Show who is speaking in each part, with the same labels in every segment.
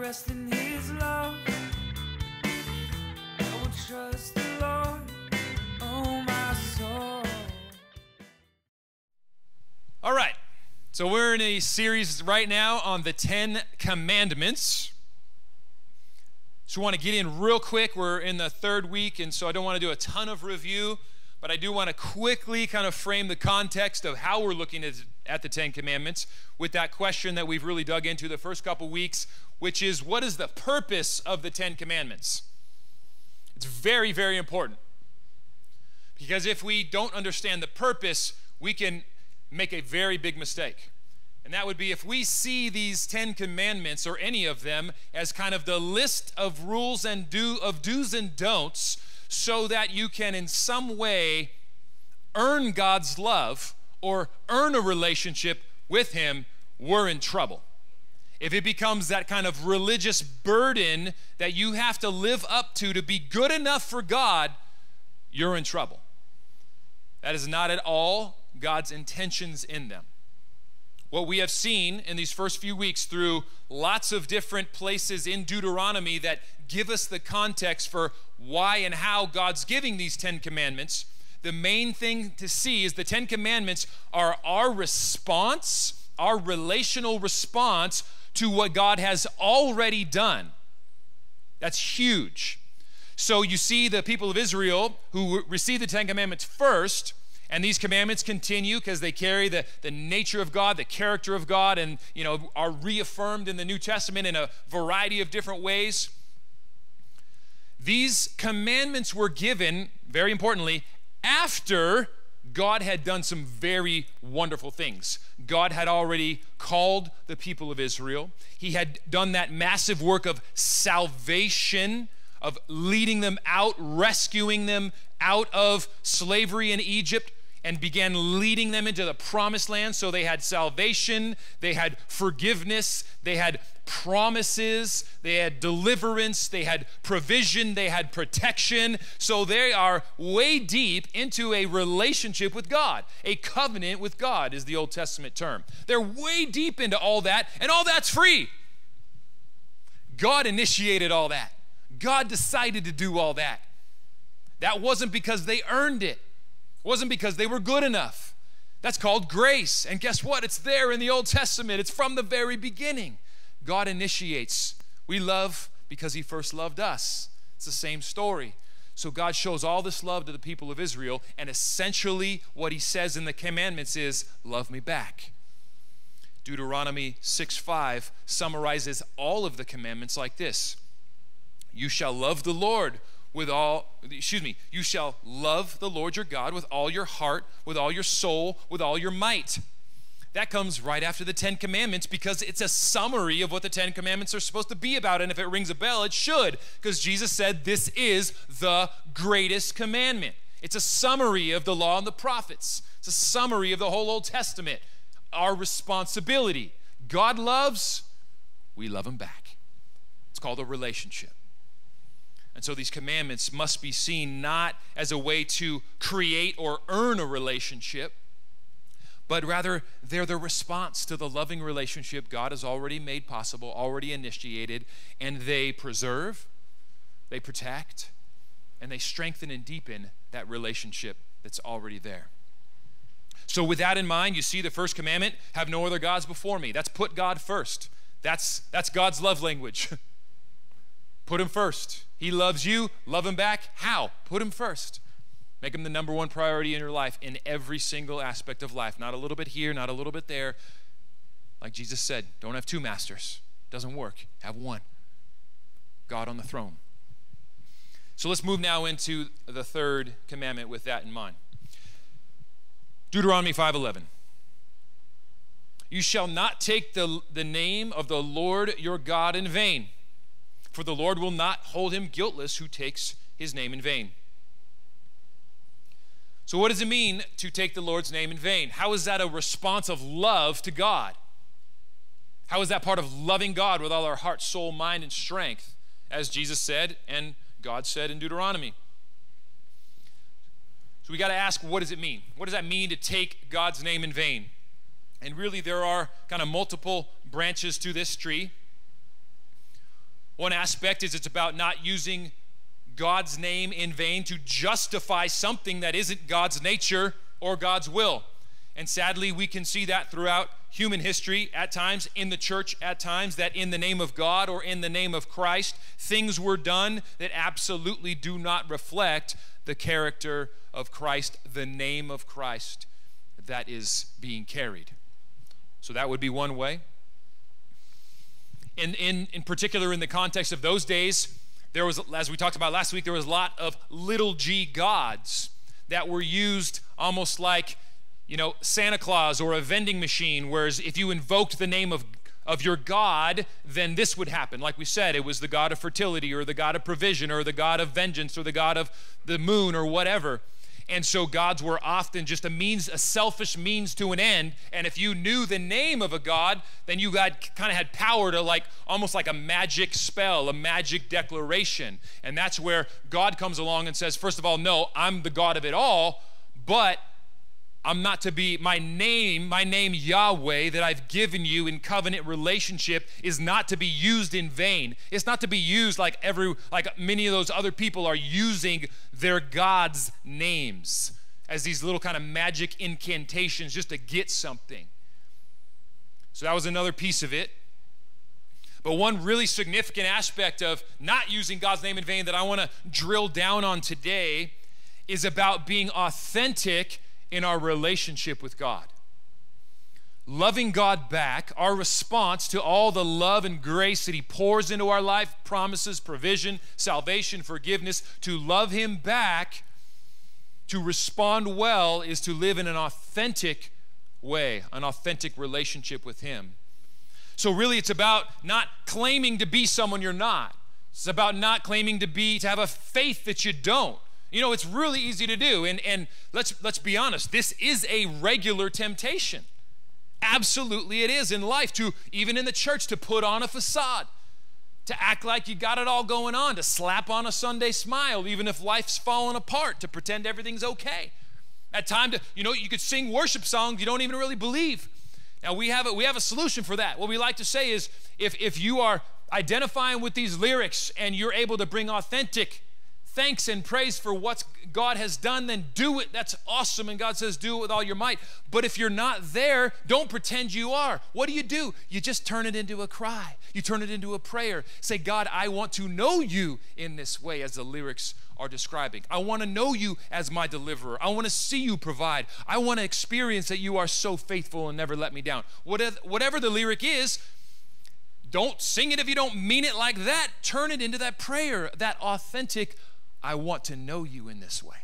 Speaker 1: rest in His love. I will trust the Lord, oh my soul.
Speaker 2: All right. So we're in a series right now on the 10 commandments. So we want to get in real quick. We're in the third week, and so I don't want to do a ton of review, but I do want to quickly kind of frame the context of how we're looking at, at the Ten Commandments with that question that we've really dug into the first couple weeks, which is what is the purpose of the Ten Commandments? It's very, very important. Because if we don't understand the purpose, we can make a very big mistake. And that would be if we see these 10 commandments or any of them as kind of the list of rules and do of do's and don'ts so that you can in some way earn God's love or earn a relationship with him, we're in trouble. If it becomes that kind of religious burden that you have to live up to to be good enough for God, you're in trouble. That is not at all God's intentions in them. What we have seen in these first few weeks through lots of different places in Deuteronomy that give us the context for why and how God's giving these 10 commandments, the main thing to see is the 10 commandments are our response, our relational response to what God has already done. That's huge. So you see the people of Israel who received the Ten Commandments first, and these commandments continue because they carry the, the nature of God, the character of God, and you know are reaffirmed in the New Testament in a variety of different ways. These commandments were given, very importantly, after God had done some very wonderful things. God had already called the people of Israel. He had done that massive work of salvation, of leading them out, rescuing them out of slavery in Egypt, and began leading them into the promised land. So they had salvation, they had forgiveness, they had promises, they had deliverance, they had provision, they had protection. So they are way deep into a relationship with God. A covenant with God is the Old Testament term. They're way deep into all that, and all that's free. God initiated all that. God decided to do all that. That wasn't because they earned it. It wasn't because they were good enough. That's called grace. And guess what? It's there in the Old Testament. It's from the very beginning. God initiates. We love because He first loved us. It's the same story. So God shows all this love to the people of Israel, and essentially what He says in the commandments is, Love me back. Deuteronomy 6 5 summarizes all of the commandments like this You shall love the Lord with all, excuse me, you shall love the Lord your God with all your heart, with all your soul, with all your might. That comes right after the Ten Commandments because it's a summary of what the Ten Commandments are supposed to be about. And if it rings a bell, it should, because Jesus said this is the greatest commandment. It's a summary of the law and the prophets, it's a summary of the whole Old Testament. Our responsibility. God loves, we love Him back. It's called a relationship. And so these commandments must be seen not as a way to create or earn a relationship, but rather they're the response to the loving relationship God has already made possible, already initiated, and they preserve, they protect, and they strengthen and deepen that relationship that's already there. So, with that in mind, you see the first commandment have no other gods before me. That's put God first. That's, that's God's love language. Put him first. He loves you, love him back. How? Put him first. Make him the number one priority in your life in every single aspect of life. Not a little bit here, not a little bit there. Like Jesus said, don't have two masters. Doesn't work. Have one. God on the throne. So let's move now into the third commandment with that in mind. Deuteronomy 5:11. You shall not take the, the name of the Lord your God in vain, for the Lord will not hold him guiltless who takes his name in vain. So, what does it mean to take the Lord's name in vain? How is that a response of love to God? How is that part of loving God with all our heart, soul, mind, and strength, as Jesus said and God said in Deuteronomy? So, we got to ask what does it mean? What does that mean to take God's name in vain? And really, there are kind of multiple branches to this tree. One aspect is it's about not using God's name in vain to justify something that isn't God's nature or God's will. And sadly, we can see that throughout human history at times, in the church at times, that in the name of God or in the name of Christ, things were done that absolutely do not reflect the character of Christ, the name of Christ that is being carried. So that would be one way. In, in, in particular, in the context of those days, there was, as we talked about last week, there was a lot of little g gods that were used almost like you know, Santa Claus or a vending machine, whereas if you invoked the name of, of your God, then this would happen. Like we said, it was the God of fertility or the God of provision or the God of vengeance or the God of the moon or whatever. And so gods were often just a means, a selfish means to an end. And if you knew the name of a god, then you got kind of had power to like almost like a magic spell, a magic declaration. And that's where God comes along and says, first of all, no, I'm the God of it all, but I'm not to be, my name, my name Yahweh that I've given you in covenant relationship is not to be used in vain. It's not to be used like every, like many of those other people are using their God's names as these little kind of magic incantations just to get something. So that was another piece of it. But one really significant aspect of not using God's name in vain that I want to drill down on today is about being authentic in our relationship with God. Loving God back, our response to all the love and grace that He pours into our life, promises, provision, salvation, forgiveness, to love Him back, to respond well, is to live in an authentic way, an authentic relationship with Him. So, really, it's about not claiming to be someone you're not. It's about not claiming to be, to have a faith that you don't. You know, it's really easy to do. And, and let's, let's be honest, this is a regular temptation. Absolutely, it is in life, to even in the church, to put on a facade, to act like you got it all going on, to slap on a Sunday smile, even if life's falling apart, to pretend everything's okay. At time to, you know, you could sing worship songs you don't even really believe. Now we have a, we have a solution for that. What we like to say is if, if you are identifying with these lyrics and you're able to bring authentic thanks and praise for what God has done, then do it. That's awesome. And God says, do it with all your might. But if you're not there, don't pretend you are. What do you do? You just turn it into a cry, you turn it into a prayer. Say, God, I want to know you in this way, as the lyrics are describing. I want to know you as my deliverer. I want to see you provide. I want to experience that you are so faithful and never let me down. Whatever the lyric is, don't sing it if you don't mean it like that. Turn it into that prayer, that authentic I want to know you in this way.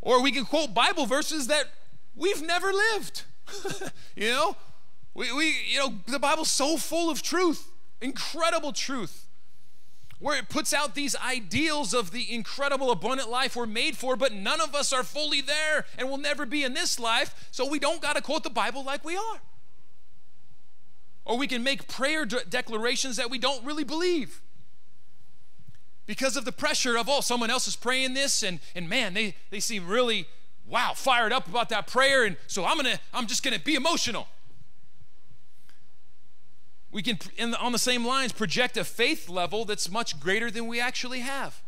Speaker 2: Or we can quote Bible verses that we've never lived. you know, we, we, you know, the Bible's so full of truth, incredible truth, where it puts out these ideals of the incredible, abundant life we're made for, but none of us are fully there and will never be in this life, so we don't got to quote the Bible like we are. Or we can make prayer de- declarations that we don't really believe because of the pressure of, oh, someone else is praying this, and, and man, they, they seem really, wow, fired up about that prayer, and so I'm gonna, I'm just gonna be emotional. We can, the, on the same lines, project a faith level that's much greater than we actually have.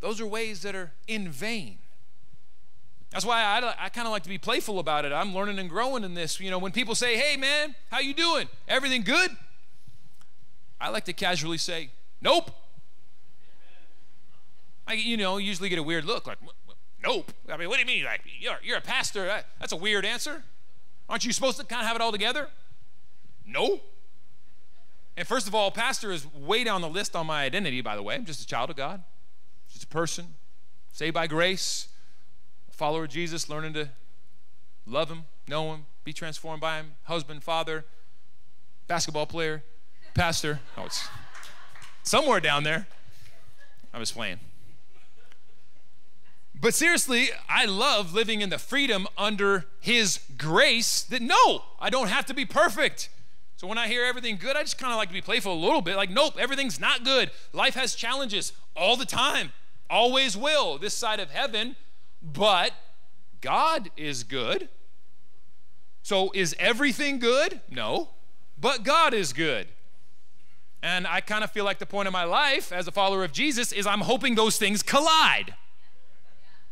Speaker 2: Those are ways that are in vain. That's why I, I kind of like to be playful about it. I'm learning and growing in this. You know, when people say, "Hey, man, how you doing? Everything good?" I like to casually say, Nope. I, you know, usually get a weird look like, nope. I mean, what do you mean? Like, you're, you're a pastor. Uh, that's a weird answer. Aren't you supposed to kind of have it all together? No. And first of all, pastor is way down the list on my identity, by the way. I'm just a child of God, just a person, saved by grace, a follower of Jesus, learning to love him, know him, be transformed by him, husband, father, basketball player, pastor. Oh, it's somewhere down there. I was playing. But seriously, I love living in the freedom under His grace that no, I don't have to be perfect. So when I hear everything good, I just kind of like to be playful a little bit. Like, nope, everything's not good. Life has challenges all the time, always will, this side of heaven. But God is good. So is everything good? No. but God is good. And I kind of feel like the point of my life as a follower of Jesus is I'm hoping those things collide.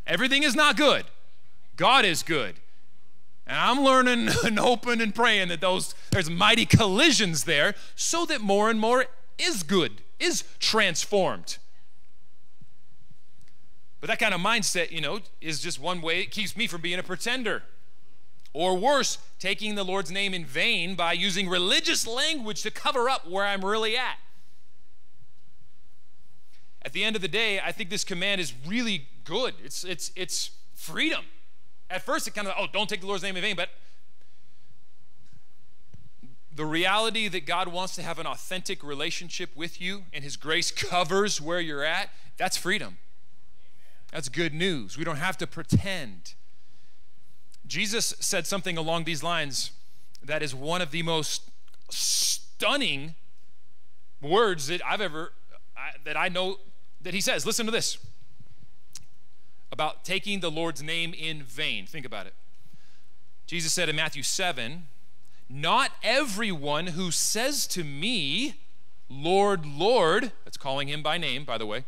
Speaker 2: Everything is not good, God is good. And I'm learning and hoping and praying that those there's mighty collisions there so that more and more is good, is transformed. But that kind of mindset, you know, is just one way it keeps me from being a pretender. Or worse, taking the Lord's name in vain by using religious language to cover up where I'm really at. At the end of the day, I think this command is really good. It's, it's, it's freedom. At first, it kind of, oh, don't take the Lord's name in vain, but the reality that God wants to have an authentic relationship with you and His grace covers where you're at, that's freedom. That's good news. We don't have to pretend. Jesus said something along these lines that is one of the most stunning words that I've ever I, that I know that he says. Listen to this about taking the Lord's name in vain. Think about it. Jesus said in Matthew 7, "Not everyone who says to me, Lord, Lord, that's calling him by name, by the way,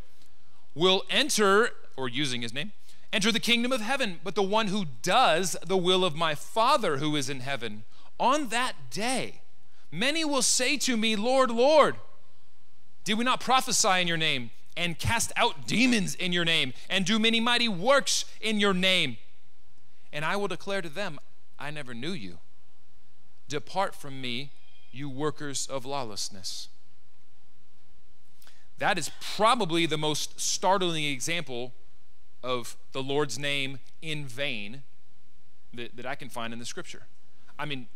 Speaker 2: will enter or using his name, enter the kingdom of heaven, but the one who does the will of my Father who is in heaven. On that day, many will say to me, Lord, Lord, did we not prophesy in your name and cast out demons in your name and do many mighty works in your name? And I will declare to them, I never knew you. Depart from me, you workers of lawlessness. That is probably the most startling example of the Lord's name in vain that, that I can find in the scripture. I mean,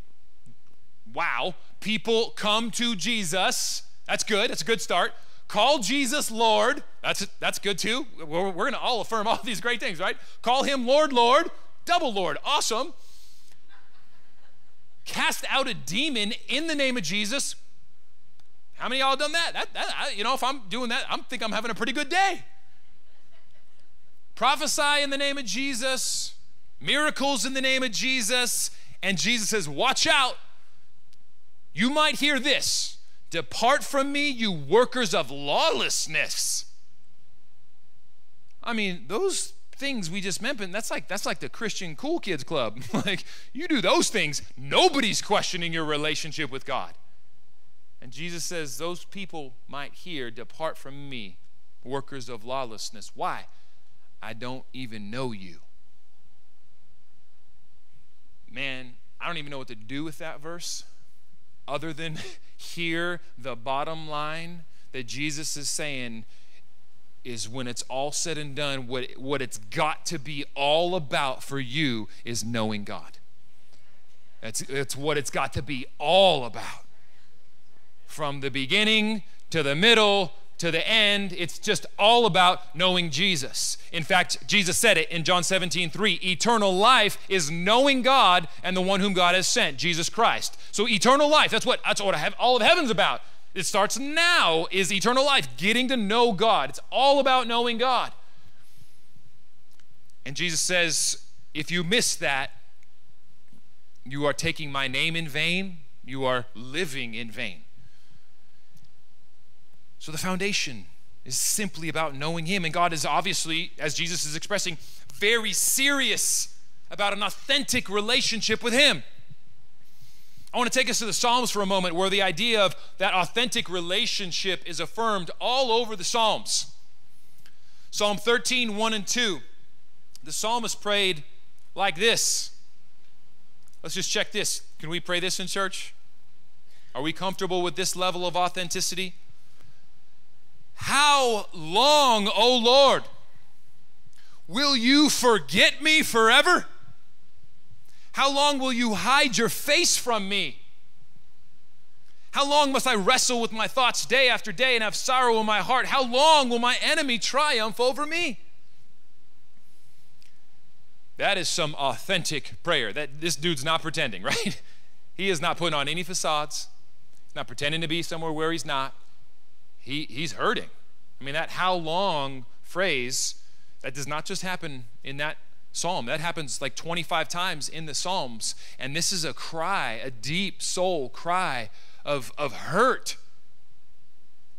Speaker 2: wow, people come to Jesus. That's good, that's a good start. Call Jesus Lord. That's, that's good too. We're, we're going to all affirm all these great things, right? Call him Lord, Lord, double Lord. Awesome. Cast out a demon in the name of Jesus. How many y'all done that? that, that you know, if I'm doing that, I am think I'm having a pretty good day prophesy in the name of Jesus, miracles in the name of Jesus, and Jesus says, Watch out. You might hear this. Depart from me, you workers of lawlessness. I mean, those things we just mentioned that's like that's like the christian cool kids club. Like you do those things nobody's questioning your relationship with god. And jesus says those people might hear depart from me workers of lawlessness. Why I don't even know you. Man, I don't even know what to do with that verse other than hear the bottom line that Jesus is saying is when it's all said and done, what, what it's got to be all about for you is knowing God. That's, that's what it's got to be all about. From the beginning to the middle to the end, it's just all about knowing Jesus. In fact, Jesus said it in John 17, 3. Eternal life is knowing God and the one whom God has sent, Jesus Christ. So eternal life, that's what that's what all of heaven's about. It starts now is eternal life, getting to know God. It's all about knowing God. And Jesus says, if you miss that, you are taking my name in vain, you are living in vain. So the foundation is simply about knowing Him. And God is obviously, as Jesus is expressing, very serious about an authentic relationship with Him. I want to take us to the Psalms for a moment where the idea of that authentic relationship is affirmed all over the Psalms. Psalm 13, 1 and 2. The psalmist prayed like this. Let's just check this. Can we pray this in church? Are we comfortable with this level of authenticity? How long, O Lord, will you forget me forever? How long will you hide your face from me? How long must I wrestle with my thoughts day after day and have sorrow in my heart? How long will my enemy triumph over me? That is some authentic prayer. That this dude's not pretending, right? He is not putting on any facades, not pretending to be somewhere where he's not he, he's hurting. I mean, that how long phrase, that does not just happen in that psalm. That happens like 25 times in the Psalms. And this is a cry, a deep soul cry of, of hurt.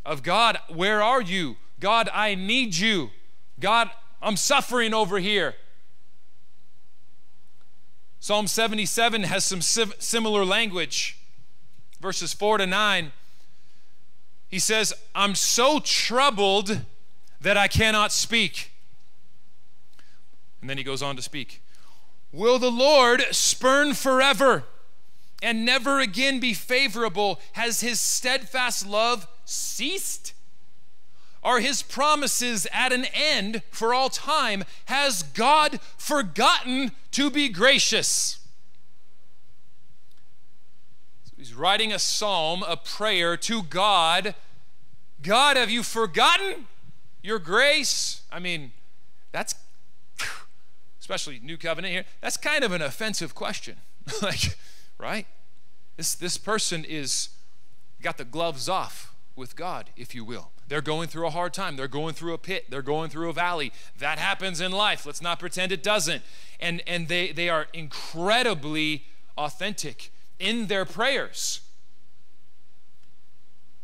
Speaker 2: Of God, where are you? God, I need you. God, I'm suffering over here. Psalm 77 has some similar language. Verses 4 to 9. He says, I'm so troubled that I cannot speak. And then he goes on to speak. Will the Lord spurn forever and never again be favorable? Has his steadfast love ceased? Are his promises at an end for all time? Has God forgotten to be gracious? So he's writing a psalm, a prayer to God. God, have you forgotten your grace? I mean, that's, especially New Covenant here, that's kind of an offensive question. like, right? This, this person is got the gloves off with God, if you will. They're going through a hard time. They're going through a pit. They're going through a valley. That happens in life. Let's not pretend it doesn't. And, and they, they are incredibly authentic in their prayers.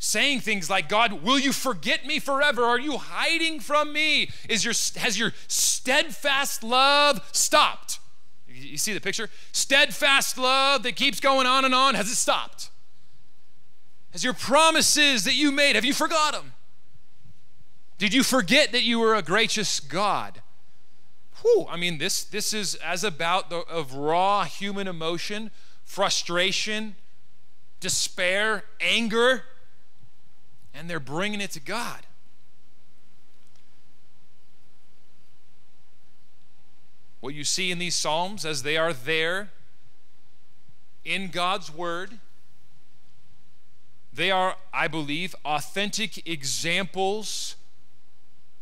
Speaker 2: Saying things like, God, will you forget me forever? Are you hiding from me? Is your, has your steadfast love stopped? You see the picture? Steadfast love that keeps going on and on, has it stopped? Has your promises that you made, have you forgot them? Did you forget that you were a gracious God? Whew, I mean, this, this is as about the, of raw human emotion, frustration, despair, anger, and they're bringing it to God. What you see in these Psalms as they are there in God's Word, they are, I believe, authentic examples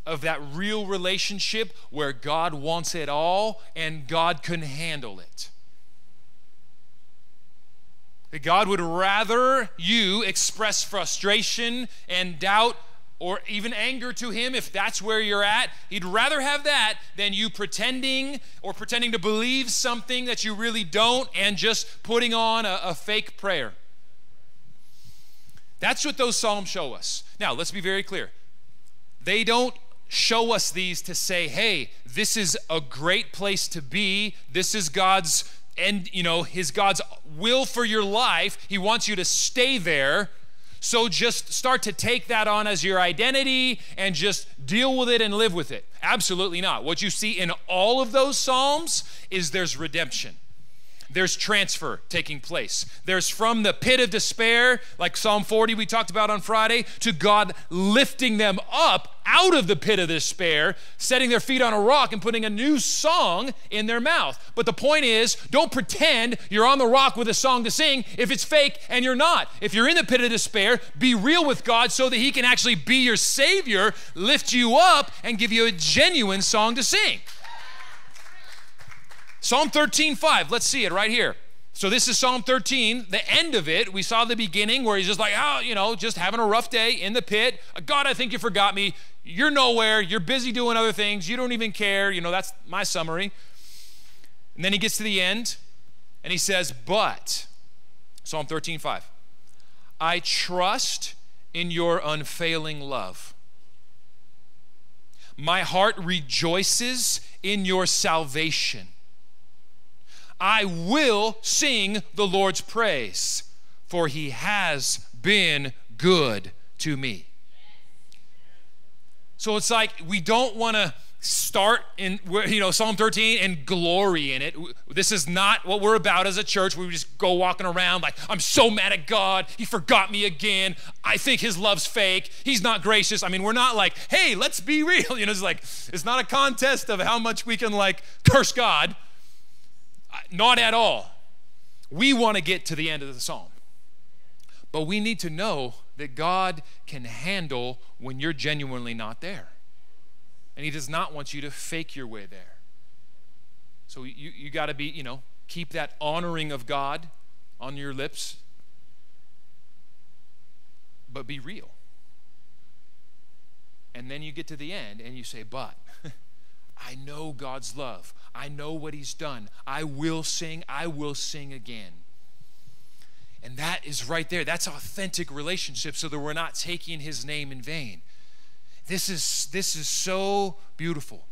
Speaker 2: of that real relationship where God wants it all and God can handle it. That God would rather you express frustration and doubt or even anger to Him if that's where you're at. He'd rather have that than you pretending or pretending to believe something that you really don't and just putting on a, a fake prayer. That's what those Psalms show us. Now, let's be very clear. They don't show us these to say, hey, this is a great place to be. This is God's and you know his God's will for your life. He wants you to stay there. So just start to take that on as your identity and just deal with it and live with it. Absolutely not. What you see in all of those psalms is there's redemption there's transfer taking place. There's from the pit of despair, like Psalm 40 we talked about on Friday, to God lifting them up out of the pit of despair, setting their feet on a rock and putting a new song in their mouth. But the point is, don't pretend you're on the rock with a song to sing if it's fake and you're not. If you're in the pit of despair, be real with God so that He can actually be your Savior, lift you up, and give you a genuine song to sing. Psalm 13, 5. Let's see it right here. So this is Psalm 13, the end of it. We saw the beginning where he's just like, oh, you know, just having a rough day in the pit. God, I think you forgot me. You're nowhere. You're busy doing other things. You don't even care. You know, that's my summary. And then he gets to the end and he says, but, Psalm 13, 5, I trust in your unfailing love. My heart rejoices in your salvation. I will sing the Lord's praise, for he has been good to me. So it's like we don't want to start in you know Psalm 13 and glory in it. This is not what we're about as a church. We just go walking around like I'm so mad at God. He forgot me again. I think his love's fake. He's not gracious. I mean, we're not like, "Hey, let's be real." You know, it's like it's not a contest of how much we can like curse God. Not at all. We want to get to the end of the psalm. But we need to know that God can handle when you're genuinely not there. And He does not want you to fake your way there. So you, you got to be, you know, keep that honoring of God on your lips, but be real. And then you get to the end and you say, but. I know God's love. I know what He's done. I will sing. I will sing again. And that is right there. That's authentic relationship so that we're not taking his name in vain. This is this is so beautiful.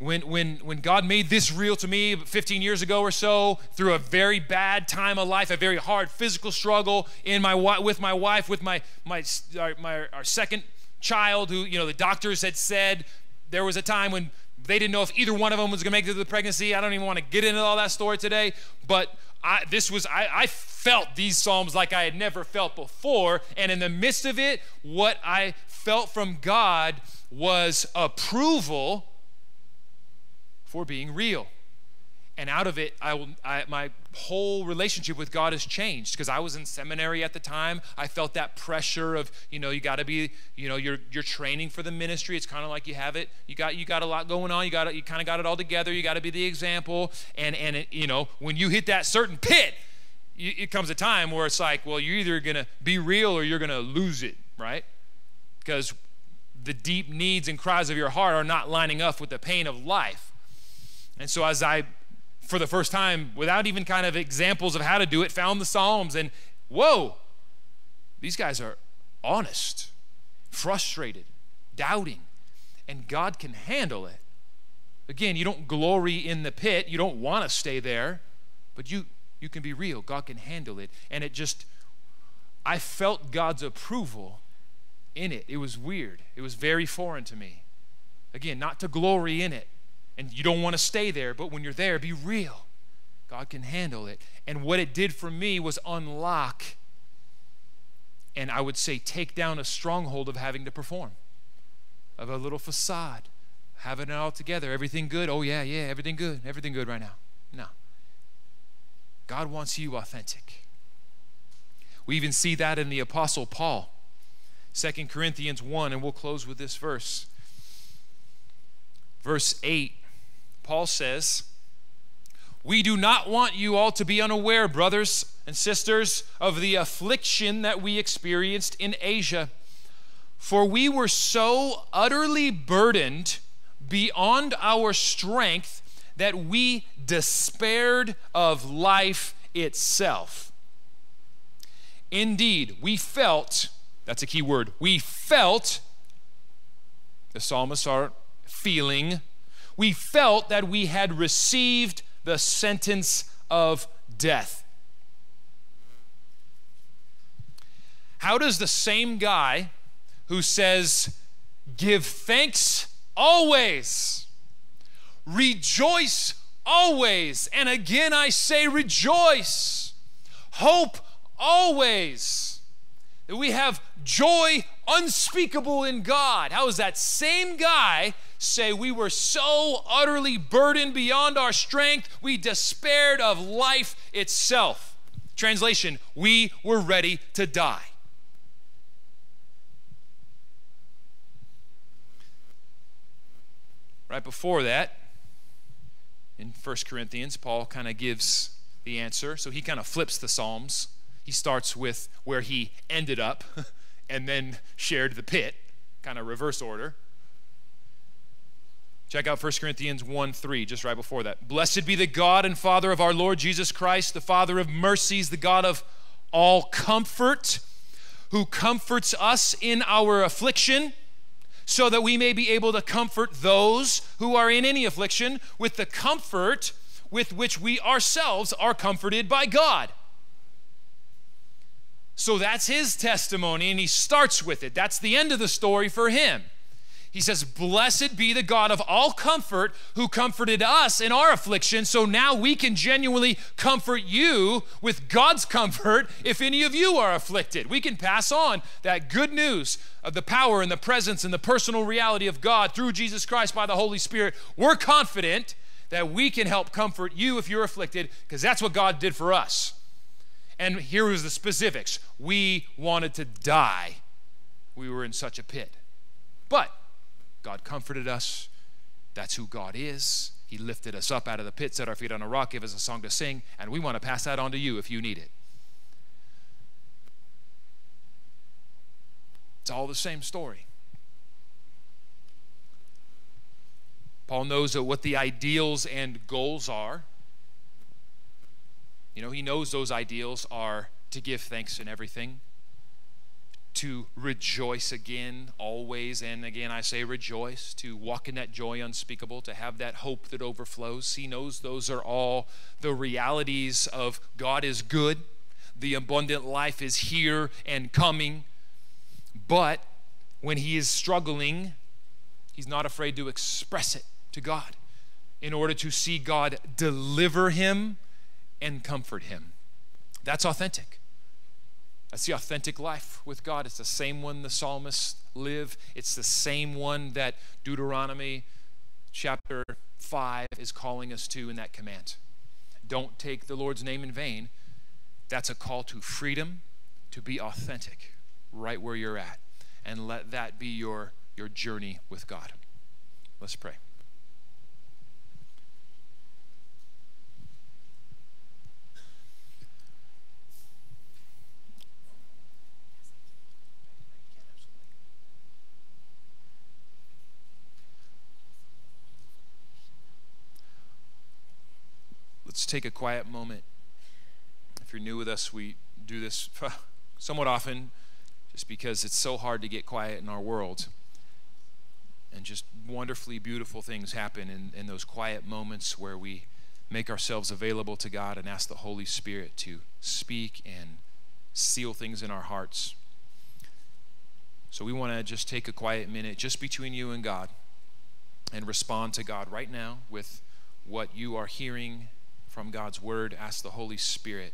Speaker 2: When, when, when God made this real to me 15 years ago or so, through a very bad time of life, a very hard physical struggle in my with my wife, with my my our, my our second child, who you know the doctors had said there was a time when they didn't know if either one of them was going to make it to the pregnancy. I don't even want to get into all that story today, but I, this was I, I felt these psalms like I had never felt before, and in the midst of it, what I felt from God was approval for being real. And out of it, I will, I, my whole relationship with God has changed because I was in seminary at the time. I felt that pressure of, you know, you got to be, you know, you're you're training for the ministry. It's kind of like you have it. You got you got a lot going on. You got you kind of got it all together. You got to be the example. And and it, you know, when you hit that certain pit, you, it comes a time where it's like, well, you're either gonna be real or you're gonna lose it, right? Because the deep needs and cries of your heart are not lining up with the pain of life. And so, as I, for the first time, without even kind of examples of how to do it, found the Psalms and whoa, these guys are honest, frustrated, doubting, and God can handle it. Again, you don't glory in the pit, you don't want to stay there, but you you can be real. God can handle it. And it just I felt God's approval in it. It was weird. It was very foreign to me. Again, not to glory in it, and you don't want to stay there, but when you're there, be real. God can handle it. And what it did for me was unlock and I would say take down a stronghold of having to perform, of a little facade, having it all together. Everything good? Oh, yeah, yeah, everything good. Everything good right now. No. God wants you authentic. We even see that in the Apostle Paul. 2 Corinthians 1, and we'll close with this verse. Verse 8 Paul says, We do not want you all to be unaware, brothers and sisters, of the affliction that we experienced in Asia. For we were so utterly burdened beyond our strength that we despaired of life itself. Indeed, we felt, that's a key word, we felt, the psalmists are feeling we felt that we had received the sentence of death. How does the same guy who says, Give thanks always, rejoice always, and again I say rejoice, hope always, that we have joy unspeakable in God. How is that same guy say we were so utterly burdened beyond our strength, we despaired of life itself? Translation, we were ready to die. Right before that, in 1 Corinthians, Paul kind of gives the answer. So he kind of flips the Psalms. He starts with where he ended up and then shared the pit, kind of reverse order. Check out 1 Corinthians 1 3, just right before that. Blessed be the God and Father of our Lord Jesus Christ, the Father of mercies, the God of all comfort, who comforts us in our affliction, so that we may be able to comfort those who are in any affliction with the comfort with which we ourselves are comforted by God. So that's his testimony, and he starts with it. That's the end of the story for him. He says, Blessed be the God of all comfort who comforted us in our affliction, so now we can genuinely comfort you with God's comfort if any of you are afflicted. We can pass on that good news of the power and the presence and the personal reality of God through Jesus Christ by the Holy Spirit. We're confident that we can help comfort you if you're afflicted because that's what God did for us. And here was the specifics we wanted to die. We were in such a pit. But God comforted us. That's who God is. He lifted us up out of the pit, set our feet on a rock, gave us a song to sing, and we want to pass that on to you if you need it. It's all the same story. Paul knows what the ideals and goals are You know, he knows those ideals are to give thanks in everything, to rejoice again, always and again. I say rejoice, to walk in that joy unspeakable, to have that hope that overflows. He knows those are all the realities of God is good, the abundant life is here and coming. But when he is struggling, he's not afraid to express it to God in order to see God deliver him and comfort him. That's authentic. That's the authentic life with God. It's the same one the psalmists live. It's the same one that Deuteronomy chapter 5 is calling us to in that command. Don't take the Lord's name in vain. That's a call to freedom, to be authentic right where you're at. And let that be your, your journey with God. Let's pray. Let's take a quiet moment. If you're new with us, we do this somewhat often just because it's so hard to get quiet in our world. And just wonderfully beautiful things happen in, in those quiet moments where we make ourselves available to God and ask the Holy Spirit to speak and seal things in our hearts. So we want to just take a quiet minute just between you and God and respond to God right now with what you are hearing from God's word. Ask the Holy Spirit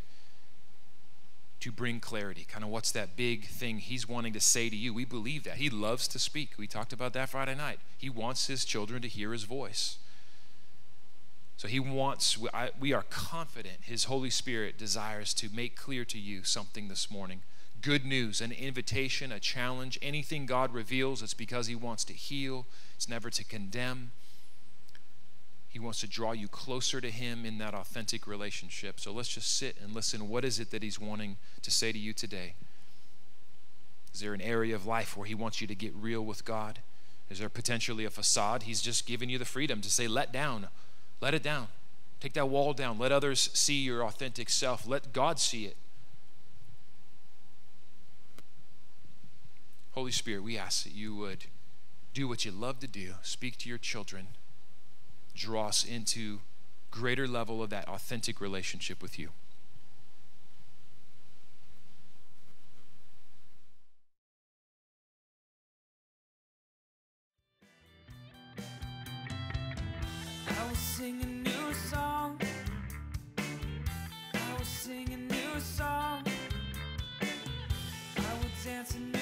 Speaker 2: to bring clarity. Kind of what's that big thing He's wanting to say to you? We believe that. He loves to speak. We talked about that Friday night. He wants His children to hear His voice. So He wants, we are confident His Holy Spirit desires to make clear to you something this morning. Good news, an invitation, a challenge, anything God reveals, it's because He wants to heal, it's never to condemn. He wants to draw you closer to Him in that authentic relationship. So let's just sit and listen. What is it that He's wanting to say to you today? Is there an area of life where He wants you to get real with God? Is there potentially a facade? He's just giving you the freedom to say, let down, let it down. Take that wall down. Let others see your authentic self. Let God see it. Holy Spirit, we ask that you would do what you love to do. Speak to your children draw us into greater level of that authentic relationship with you.
Speaker 1: I